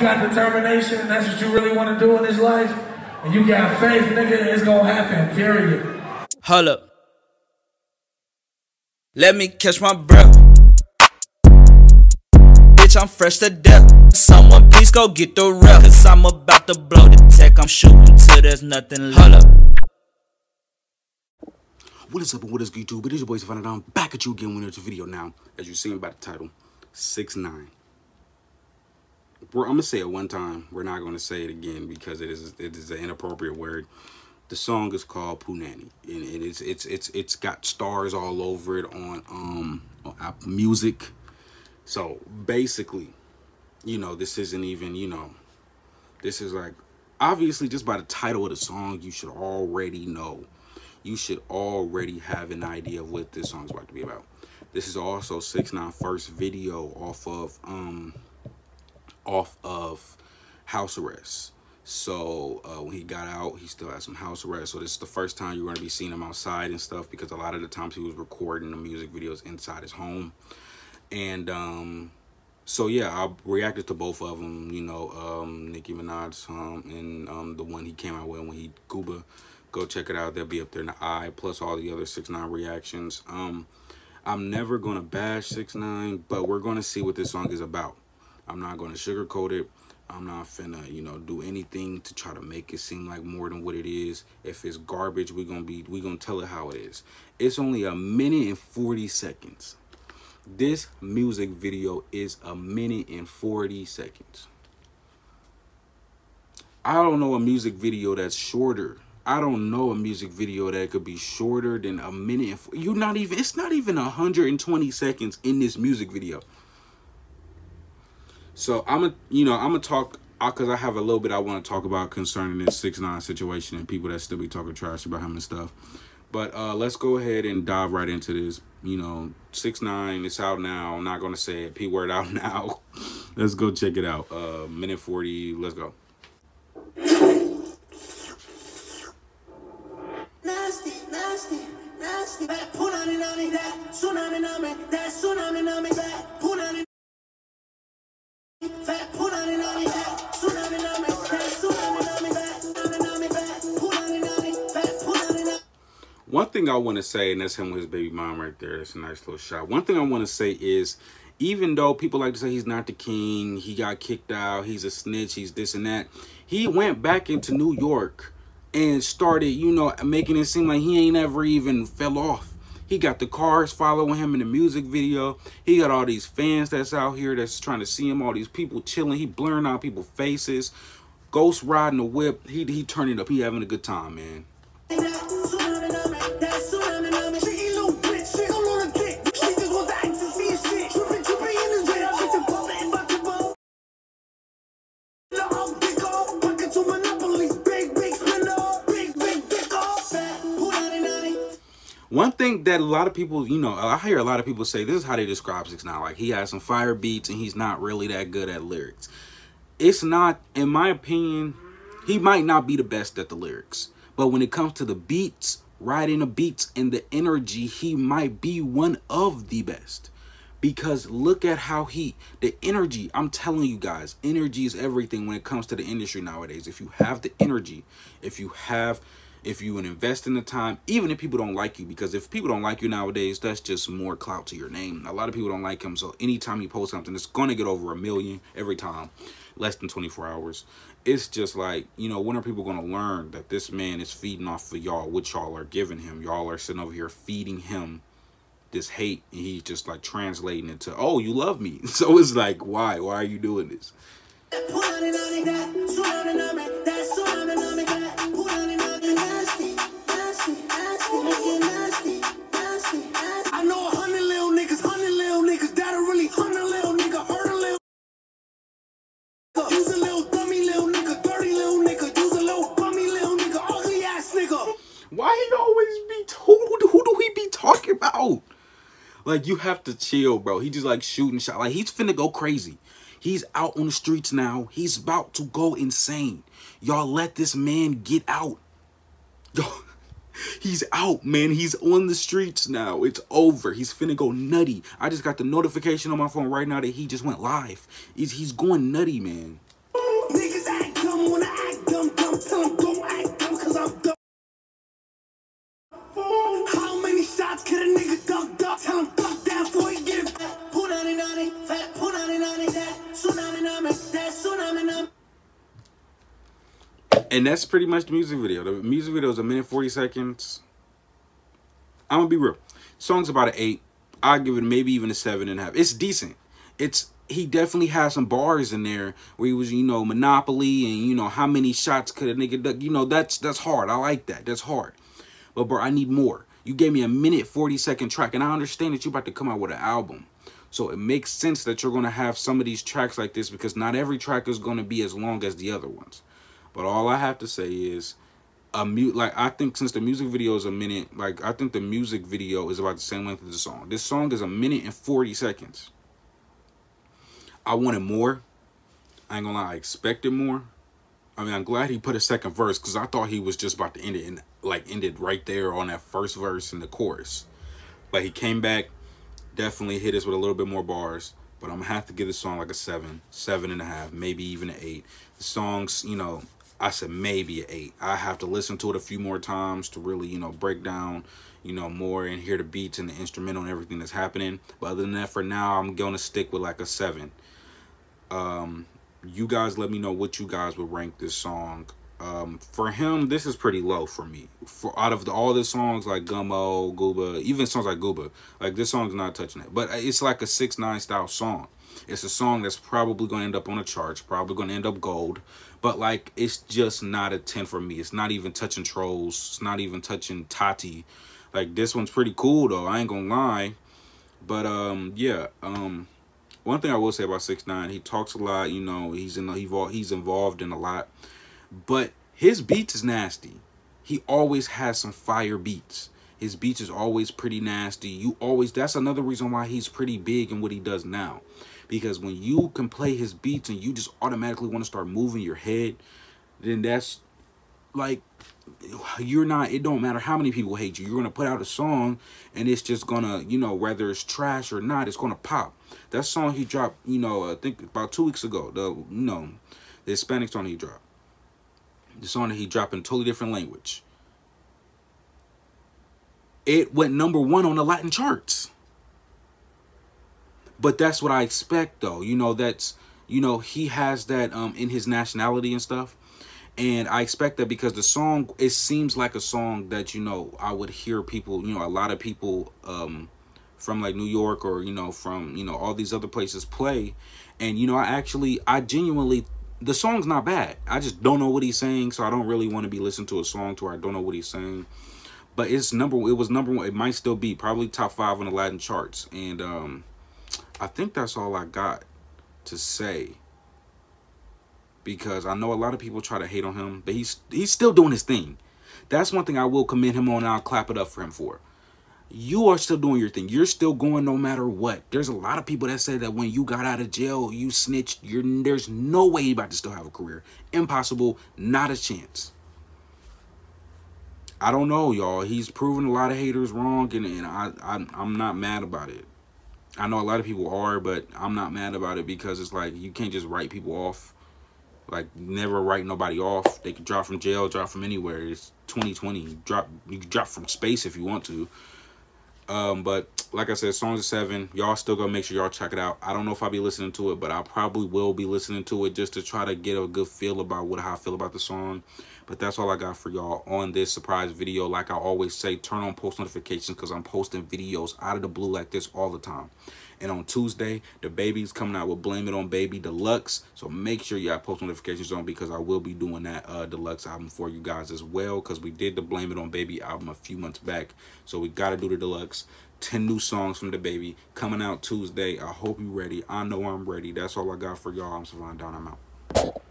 you got determination and that's what you really want to do in this life, and you got faith, nigga, it's gonna happen, period. Hold up. Let me catch my breath. Bitch, I'm fresh to death. Someone please go get the rep. Cause I'm about to blow the tech. I'm shooting till there's nothing left. Hold up. What is up and what is YouTube? It is your boy Savon Tha Don back at you again when there's a video now. As you seen by the title, 6 9 We're, I'm gonna say it one time. We're not gonna say it again because it is it is an inappropriate word. The song is called Punani, and it is it's it's it's got stars all over it on um on Apple Music. So basically, you know, this isn't even you know, this is like obviously just by the title of the song, you should already know you should already have an idea of what this song is about to be about. This is also 6 9 first video off of um off of house arrest. So uh, when he got out, he still had some house arrest. So this is the first time you're going to be seeing him outside and stuff because a lot of the times he was recording the music videos inside his home. And um, so yeah, I reacted to both of them. You know, um, Nicki Minaj's song and um, the one he came out with when he Gooba go check it out they'll be up there in the eye plus all the other six nine reactions um i'm never gonna bash six nine but we're gonna see what this song is about i'm not gonna sugarcoat it. I'm not finna you know do anything to try to make it seem like more than what it is. If it's garbage we're gonna be we're gonna tell it how it is. It's only a minute and 40 seconds. This music video is a minute and 40 seconds. I don't know a music video that's shorter. I don't know a music video that could be shorter than a minute. You're not even, it's not even 120 seconds in this music video. So I'm a, you know, I'm gonna talk because I have a little bit I want to talk about concerning this six nine situation and people that still be talking trash about him and stuff. But uh, let's go ahead and dive right into this. You know, six nine, it's out now. I'm not gonna say it. P word out now. let's go check it out. Uh, minute forty. Let's go. One thing I want to say, and that's him with his baby mom right there. It's a nice little shot. One thing I want to say is, even though people like to say he's not the king, he got kicked out, he's a snitch, he's this and that, he went back into New York and started, you know, making it seem like he ain't ever even fell off. He got the cars following him in the music video. He got all these fans that's out here that's trying to see him, all these people chilling. He blurring out people's faces. Ghost riding the whip. He, he turning up. He having a good time, man. That a lot of people, you know, I hear a lot of people say this is how they describe Six Nine. Like he has some fire beats and he's not really that good at lyrics. It's not, in my opinion, he might not be the best at the lyrics. But when it comes to the beats, writing the beats and the energy, he might be one of the best. Because look at how he, the energy, I'm telling you guys, energy is everything when it comes to the industry nowadays. If you have the energy, if you have if you invest in the time, even if people don't like you, because if people don't like you nowadays, that's just more clout to your name. A lot of people don't like him, so anytime he posts something, it's going to get over a million every time, less than 24 hours. It's just like, you know, when are people going to learn that this man is feeding off of y'all, what y'all are giving him? Y'all are sitting over here feeding him this hate, and he's just like translating it to, oh, you love me. So it's like, why? Why are you doing this? Talking about? Like you have to chill, bro. He just like shooting shot. Like he's finna go crazy. He's out on the streets now. He's about to go insane. Y'all let this man get out. Yo, he's out, man. He's on the streets now. It's over. He's finna go nutty. I just got the notification on my phone right now that he just went live. He's, he's going nutty, man. And that's pretty much the music video. The music video is a minute 40 seconds. I'm gonna be real. Song's about an eight. i give it maybe even a seven and a half. It's decent. It's he definitely has some bars in there where he was, you know, Monopoly and you know how many shots could a nigga duck. You know, that's that's hard. I like that. That's hard. But bro, I need more. You gave me a minute 40 second track, and I understand that you're about to come out with an album. So it makes sense that you're gonna have some of these tracks like this because not every track is gonna be as long as the other ones. But all I have to say is a mute like I think since the music video is a minute, like I think the music video is about the same length as the song. This song is a minute and 40 seconds. I wanted more. I ain't gonna lie, I expected more. I mean, I'm glad he put a second verse because I thought he was just about to end it and like ended right there on that first verse in the chorus. But he came back, definitely hit us with a little bit more bars. But I'm gonna have to give the song like a seven, seven and a half, maybe even an eight. The songs, you know, I said maybe an eight. I have to listen to it a few more times to really, you know, break down, you know, more and hear the beats and the instrumental and everything that's happening. But other than that, for now, I'm going to stick with like a seven. Um, you guys let me know what you guys would rank this song. Um, for him, this is pretty low for me. For out of the, all the songs like Gummo, Gooba, even songs like Gooba, like this song's not touching it. But it's like a six nine style song. It's a song that's probably going to end up on the charts, probably going to end up gold. But like, it's just not a 10 for me. It's not even touching Trollz. It's not even touching Tati. Like, this one's pretty cool though. I ain't gonna lie. But um, yeah. Um, one thing I will say about six nine, he talks a lot. You know, he's in he he's involved in a lot. But his beats is nasty. He always has some fire beats. His beats is always pretty nasty. You always that's another reason why he's pretty big in what he does now because when you can play his beats and you just automatically want to start moving your head then that's like you're not it don't matter how many people hate you you're gonna put out a song and it's just gonna you know whether it's trash or not it's gonna pop. That song he dropped you know i think about two weeks ago the you know the hispanic song he dropped. The song that he dropped in totally different language. It went number one on the latin charts but that's what I expect though. You know, that's you know, he has that um in his nationality and stuff. And I expect that because the song it seems like a song that, you know, I would hear people, you know, a lot of people um from like New York or, you know, from, you know, all these other places play. And you know, I actually I genuinely the song's not bad. I just don't know what he's saying, so I don't really want to be listening to a song to where I don't know what he's saying. But it's number it was number one. It might still be probably top five on the Latin charts. And um I think that's all I got to say. Because I know a lot of people try to hate on him, but he's he's still doing his thing. That's one thing I will commend him on and I'll clap it up for him for. You are still doing your thing. You're still going no matter what. There's a lot of people that say that when you got out of jail, you snitched. You're, there's no way you're about to still have a career. Impossible. Not a chance. I don't know, y'all. He's proven a lot of haters wrong, and, and I, I, I'm not mad about it. I know a lot of people are, but I'm not mad about it because it's like you can't just write people off. Like never write nobody off. They can drop from jail, drop from anywhere. It's 2020. drop you can drop from space if you want to. Um, but like I said, songs of seven. Y'all still gonna make sure y'all check it out. I don't know if I'll be listening to it, but I probably will be listening to it just to try to get a good feel about what how I feel about the song. But that's all I got for y'all on this surprise video. Like I always say, turn on post notifications because I'm posting videos out of the blue like this all the time. And on Tuesday, DaBaby's coming out with Blame It On Baby Deluxe. So make sure you have post notifications on because I will be doing that uh, deluxe album for you guys as well. Because we did the Blame It On Baby album a few months back. So we got to do the deluxe. 10 new songs from the baby coming out Tuesday. I hope you ready. I know I'm ready. That's all I got for y'all. I'm Savon Down. I'm out.